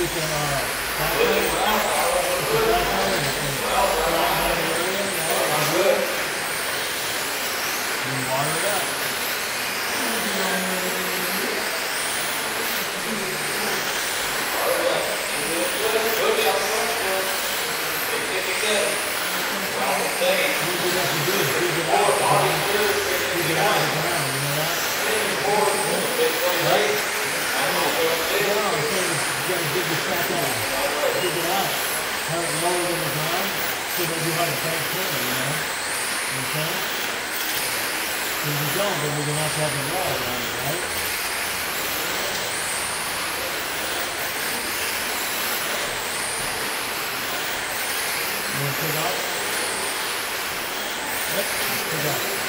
Get the, uh, Right? I get this back on. Get it out have it lower than the ground so that you have a bank corner, you know? Okay? If you don't, then we're going to have to have the wall around it, right? You want to take off? Yep, take off.